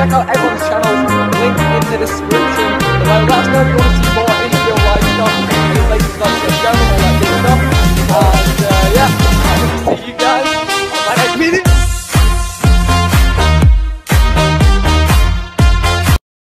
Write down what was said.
check out everyone's channels, link in the description Well, Let us know if you want